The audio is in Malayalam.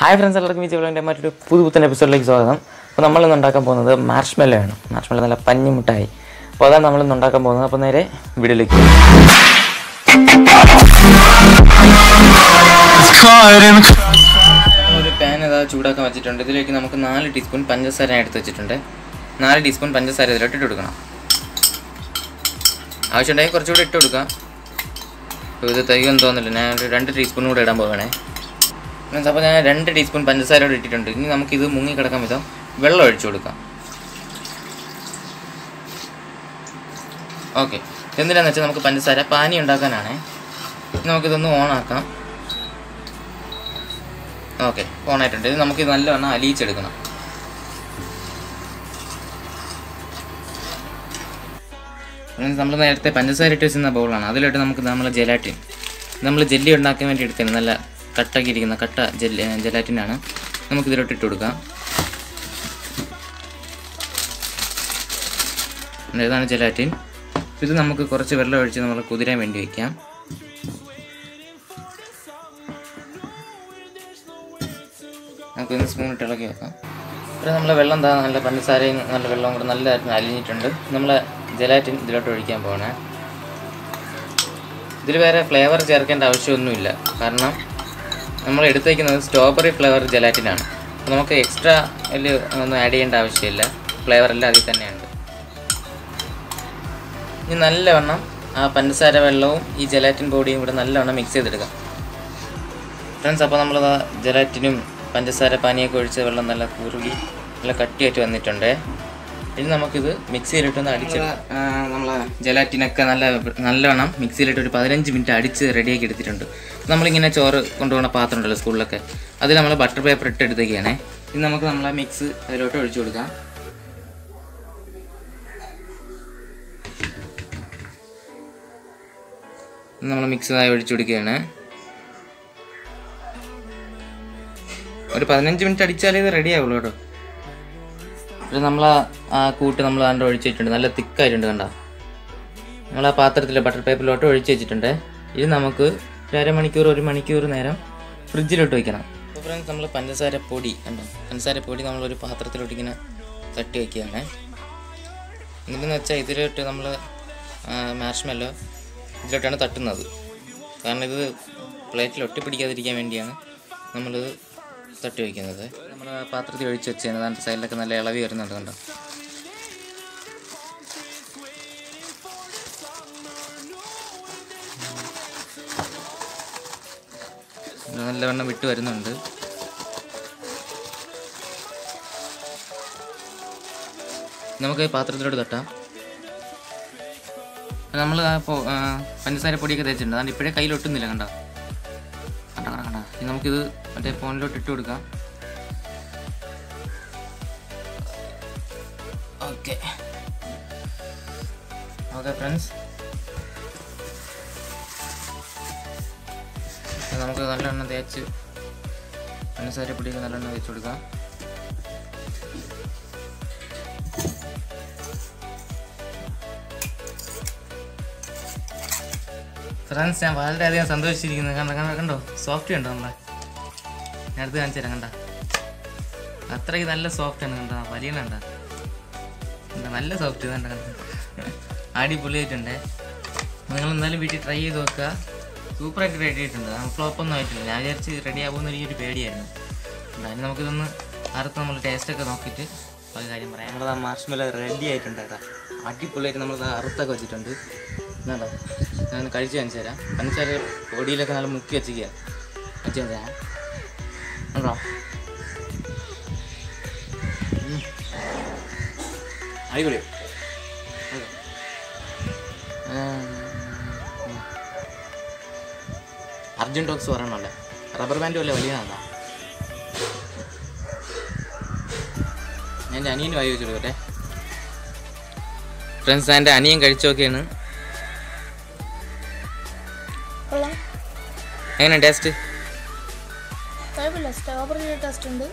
ഹായ് ഫ്രണ്ട്സ് എല്ലാവർക്കും ഈ ചെവിളിന്റെ മറ്റൊരു പുതു പുത്തൻ എപ്പിസോഡിലേക്ക് സ്വാഗതം. അപ്പോൾ നമ്മൾ ഇന്ന് ഉണ്ടാക്കാൻ പോകുന്നത് മാർഷ്മെല്ലോ ആണ് മാർഷ്മെല്ലോ നല്ല പഞ്ഞി മുട്ടായി. അപ്പോൾ അതാണ് നമ്മളിന്ന് ഉണ്ടാക്കാൻ പോകുന്നത്. അപ്പോൾ നേരെ വീഡിയോയിലേക്ക്. ഒരു പാൻ ഏതാ ചൂടാക്കാൻ വെച്ചിട്ടുണ്ട്. ഇതിലേക്ക് നമുക്ക് നാല് ടീസ്പൂൺ പഞ്ചസാര എടുത്ത് വെച്ചിട്ടുണ്ട്. നാല് ടീസ്പൂൺ പഞ്ചസാര ഇതിലോട്ട് ഇട്ട് കൊടുക്കണം. ആവശ്യമുണ്ടെങ്കിൽ കുറച്ചുകൂടി ഇട്ട് കൊടുക്കാം. ഇത് തയ്യൊന്നും തോന്നില്ല ഞാൻ രണ്ട് ടീസ്പൂൺ കൂടെ ഇടാൻ പോകണേ മീൻസ് അപ്പോൾ ഞാൻ രണ്ട് ടീസ്പൂൺ പഞ്ചസാര കൂടെ ഇട്ടിട്ടുണ്ട്. ഇനി നമുക്കിത് മുങ്ങി കിടക്കാൻ വിധം വെള്ളം ഒഴിച്ചു കൊടുക്കാം. ഓക്കെ എന്തിനാന്ന് വെച്ചാൽ നമുക്ക് പഞ്ചസാര പാനി ഉണ്ടാക്കാനാണേ. നമുക്കിതൊന്ന് ഓണാക്കാം ഓക്കെ ഓണായിട്ടുണ്ട് ഇത് നമുക്ക് നല്ലവണ്ണം അലിയിച്ചെടുക്കണം. നമ്മൾ നേരത്തെ പഞ്ചസാര ഇട്ട് വെച്ചിരുന്ന ബൗളാണ് അതിലോട്ട് നമുക്ക് നമ്മൾ ജെലാറ്റിൻ നമ്മൾ ജെല്ലി ഉണ്ടാക്കാൻ വേണ്ടി എടുത്തിരുന്നു നല്ല കട്ടൊക്കെ ഇരിക്കുന്ന കട്ട ജെല്ലി ജെലാറ്റിനാണ്. നമുക്കിതിലോട്ട് ഇട്ട് കൊടുക്കാം ഇതാണ് ജെലാറ്റിൻ. ഇത് നമുക്ക് കുറച്ച് വെള്ളം ഒഴിച്ച് നമ്മൾ കുതിരാൻ വേണ്ടി വയ്ക്കാം നമുക്കൊന്ന് സ്പൂൺ ഇട്ട് ഇളക്കി വെക്കാം. ഇവിടെ നമ്മൾ വെള്ളം താ നല്ല പഞ്ചസാരയും നല്ല വെള്ളവും കൂടെ നല്ലതായിട്ട് അലിഞ്ഞിട്ടുണ്ട് നമ്മൾ ജലാറ്റിൻ ഇതിലോട്ട് ഒഴിക്കാൻ പോകണേ ഇതിൽ വേറെ ഫ്ലേവർ ചേർക്കേണ്ട ആവശ്യമൊന്നുമില്ല. കാരണം നമ്മൾ എടുത്തേക്കുന്നത് സ്ട്രോബെറി ഫ്ലേവർ ജലാറ്റിനാണ് അപ്പോൾ നമുക്ക് എക്സ്ട്രാ അതിൽ ഒന്നും ആഡ് ചെയ്യേണ്ട ആവശ്യമില്ല. ഫ്ലേവർ എല്ലാം അതിൽ തന്നെയുണ്ട്. ഇനി നല്ലവണ്ണം ആ പഞ്ചസാര വെള്ളവും ഈ ജലാറ്റിൻ ബോഡിയും ഇവിടെ നല്ലവണ്ണം മിക്സ് ചെയ്തെടുക്കാം. ഫ്രണ്ട്സ് അപ്പോൾ നമ്മൾ ജലാറ്റിനും പഞ്ചസാര പാനിയൊക്കെ ഒഴിച്ച് വെള്ളം നല്ല കുറുകി നല്ല കട്ടിയായിട്ട് വന്നിട്ടുണ്ട്. ഇനി നമുക്കിത് മിക്സിയിലിട്ടൊന്ന് അടിച്ച് നമ്മളെ ജലാറ്റിനൊക്കെ നല്ല നല്ലവണ്ണം മിക്സിയിലിട്ട് ഒരു പതിനഞ്ച് മിനിറ്റ് അടിച്ച് റെഡിയാക്കി എടുത്തിട്ടുണ്ട്. നമ്മളിങ്ങനെ ചോറ് കൊണ്ടുപോകുന്ന പാത്രം ഉണ്ടല്ലോ സ്കൂളിലൊക്കെ. അതിൽ നമ്മൾ ബട്ടർ പേപ്പർ ഇട്ട് എടുത്തേക്കാണേ ഇനി നമുക്ക് നമ്മളെ മിക്സ് അതിലോട്ട് ഒഴിച്ചു കൊടുക്കാം. നമ്മൾ മിക്സായി ഒഴിച്ചു കൊടുക്കുകയാണ്. ഒരു പതിനഞ്ച് മിനിറ്റ് അടിച്ചാലേ ഇത് റെഡിയാവുള്ളൂ കേട്ടോ. ഇത് നമ്മൾ ആ കൂട്ട് നമ്മൾ അതിന്റെ ഒഴിച്ചിട്ടുണ്ട് നല്ല തിക്കായിട്ടുണ്ട് കണ്ട. നമ്മൾ ആ പാത്രത്തിൽ ബട്ടർ പേപ്പറിലോട്ട് ഒഴിച്ച് വെച്ചിട്ടുണ്ട്. ഇത് നമുക്ക് അരമണിക്കൂർ ഒരു മണിക്കൂർ നേരം ഫ്രിഡ്ജിലോട്ട് വെക്കണം. അപ്പോൾ ഫ്രണ്ട്സ് നമ്മൾ പഞ്ചസാര പൊടി കണ്ടോ? പഞ്ചസാര പൊടി നമ്മളൊരു പാത്രത്തിലോട്ട് ഇങ്ങനെ തട്ടി വയ്ക്കുകയാണ് എന്തെന്ന് വെച്ചാൽ ഇതിലോട്ട് നമ്മൾ മാഷ്മെല്ലോ ഇതിലോട്ടാണ് തട്ടുന്നത്. കാരണം ഇത് പ്ലേറ്റിൽ ഒട്ടിപ്പിടിക്കാതിരിക്കാൻ വേണ്ടിയാണ് നമ്മളിത് തട്ടി വയ്ക്കുന്നത്. നമ്മൾ പാത്രത്തിൽ ഒഴിച്ച് വെച്ചതാണ് അതിന്റെ സൈഡിലൊക്കെ നല്ല ഇളവി വരുന്നുണ്ട് കണ്ടോ? നല്ലവണ്ണം വിട്ട് വരുന്നുണ്ട്. നമുക്ക് പാത്രത്തിലോട്ട് തട്ടാം. നമ്മൾ പഞ്ചസാര പൊടിയൊക്കെ തേച്ചിട്ടുണ്ട്. അതുകൊണ്ട് ഇപ്പോഴേ കയ്യിലൊട്ടുന്നില്ല കണ്ട? ഇനി നമുക്കിത് മറ്റേ ഫോണിലോട്ട് ഇട്ട് കൊടുക്കാം. ഓക്കെ. ഓക്കെ ഫ്രണ്ട്സ് നമുക്ക് നല്ലെണ്ണം തേച്ച് മനസ്സാരെ പൊടിയൊക്കെ നല്ലെണ്ണം തേച്ച് കൊടുക്കാം. ഫ്രണ്ട്സ് ഞാൻ വളരെയധികം സന്തോഷിച്ചിരിക്കുന്നു. കണ്ട കണ്ട കണ്ടോ? സോഫ്റ്റ് ഉണ്ടോ നമ്മളെ? ഞാൻ അടുത്ത് കാണിച്ചു തരാം കണ്ട? അത്രയ്ക്ക് നല്ല സോഫ്റ്റ് ആണ് കണ്ടോ? വലിയ കണ്ട നല്ല സോഫ്റ്റ് കണ്ട കണ്ട? അടിപൊളിയായിട്ടുണ്ട്. നിങ്ങൾ എന്തായാലും വീട്ടിൽ ട്രൈ ചെയ്ത് നോക്കുക. സൂപ്പറായിട്ട് റെഡി ആയിട്ടുണ്ട്. ഫ്ലോപ്പ് ഒന്നും ആയിട്ടില്ല. ഞാൻ വിചാരിച്ച് റെഡി ആകുമെന്ന് എനിക്കൊരു പേടിയായിരുന്നു. എന്തായാലും നമുക്കിതൊന്ന് അറുത്ത് നമ്മൾ ടേസ്റ്റൊക്കെ നോക്കിയിട്ട് പല കാര്യം പറയാം. നമ്മുടെ മാർഷ്മല റെഡി ആയിട്ടുണ്ട് കേട്ടോ. അടിപൊളിയായിട്ട് നമ്മൾ അറുത്തൊക്കെ വെച്ചിട്ടുണ്ട്. എന്നാണ്ടോ ഞാൻ കഴിച്ച് കാണിച്ചു തരാം. പഞ്ചസാര പൊടിയിലൊക്കെ നല്ല മുക്കി വെച്ചിരിക്കുക വെച്ച് തരാം. കേട്ടോ. അടിപൊളി. അർജുൻ ടോക്സ് പറയണല്ലേ റബ്ബർ ബാൻഡ് വല്ല വലിയതാണോ? ഞാൻ എന്റെ അനിയന് വായി വെച്ചു കൊടുക്കട്ടെ. ഫ്രണ്ട്സ് എന്റെ അനിയൻ കഴിച്ചു നോക്കിയാണ് എങ്ങനെ ടേസ്റ്റ് കുഴപ്പമില്ല സ്ട്രോബെറി ടേസ്റ്റ് ഉണ്ട്